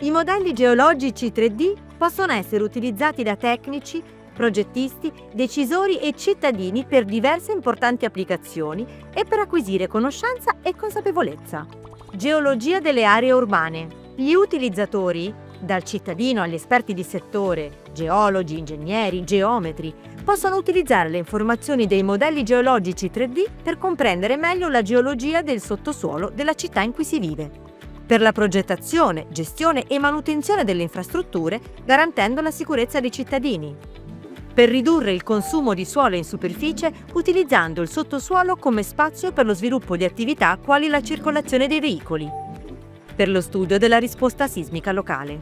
I modelli geologici 3D possono essere utilizzati da tecnici, progettisti, decisori e cittadini per diverse importanti applicazioni e per acquisire conoscenza e consapevolezza. Geologia delle aree urbane. Gli utilizzatori, dal cittadino agli esperti di settore, geologi, ingegneri, geometri, possono utilizzare le informazioni dei modelli geologici 3D per comprendere meglio la geologia del sottosuolo della città in cui si vive per la progettazione, gestione e manutenzione delle infrastrutture, garantendo la sicurezza dei cittadini. Per ridurre il consumo di suolo in superficie, utilizzando il sottosuolo come spazio per lo sviluppo di attività quali la circolazione dei veicoli. Per lo studio della risposta sismica locale.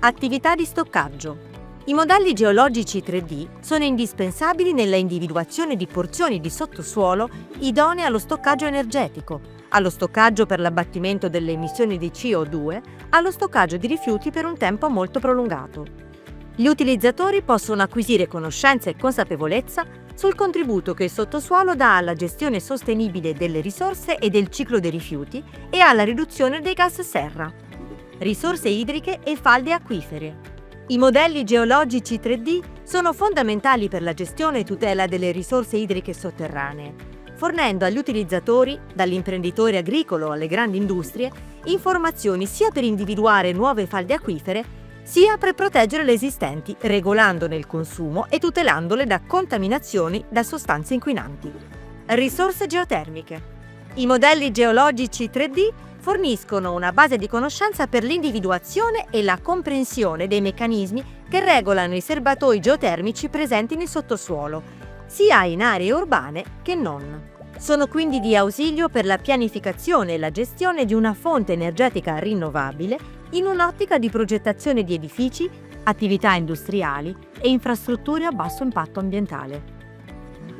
Attività di stoccaggio. I modelli geologici 3D sono indispensabili nella individuazione di porzioni di sottosuolo idonee allo stoccaggio energetico, allo stoccaggio per l'abbattimento delle emissioni di CO2, allo stoccaggio di rifiuti per un tempo molto prolungato. Gli utilizzatori possono acquisire conoscenza e consapevolezza sul contributo che il sottosuolo dà alla gestione sostenibile delle risorse e del ciclo dei rifiuti e alla riduzione dei gas serra. Risorse idriche e falde acquifere, i modelli geologici 3D sono fondamentali per la gestione e tutela delle risorse idriche sotterranee, fornendo agli utilizzatori, dall'imprenditore agricolo alle grandi industrie, informazioni sia per individuare nuove falde acquifere, sia per proteggere le esistenti, regolandone il consumo e tutelandole da contaminazioni da sostanze inquinanti. Risorse geotermiche. I modelli geologici 3D forniscono una base di conoscenza per l'individuazione e la comprensione dei meccanismi che regolano i serbatoi geotermici presenti nel sottosuolo, sia in aree urbane che non. Sono quindi di ausilio per la pianificazione e la gestione di una fonte energetica rinnovabile in un'ottica di progettazione di edifici, attività industriali e infrastrutture a basso impatto ambientale.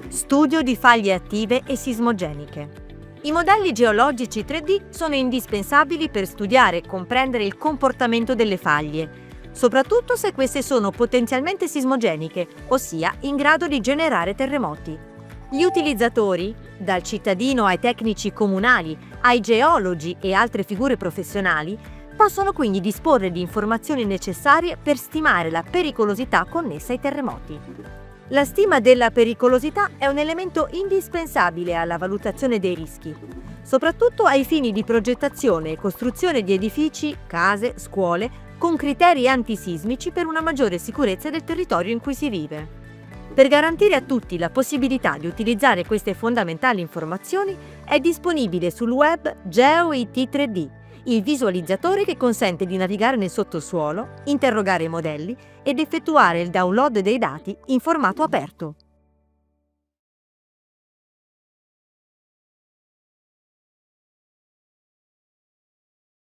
Studio di faglie attive e sismogeniche. I modelli geologici 3D sono indispensabili per studiare e comprendere il comportamento delle faglie, soprattutto se queste sono potenzialmente sismogeniche, ossia in grado di generare terremoti. Gli utilizzatori, dal cittadino ai tecnici comunali, ai geologi e altre figure professionali, possono quindi disporre di informazioni necessarie per stimare la pericolosità connessa ai terremoti. La stima della pericolosità è un elemento indispensabile alla valutazione dei rischi, soprattutto ai fini di progettazione e costruzione di edifici, case, scuole, con criteri antisismici per una maggiore sicurezza del territorio in cui si vive. Per garantire a tutti la possibilità di utilizzare queste fondamentali informazioni è disponibile sul web GeoIT 3D, il visualizzatore che consente di navigare nel sottosuolo, interrogare i modelli ed effettuare il download dei dati in formato aperto.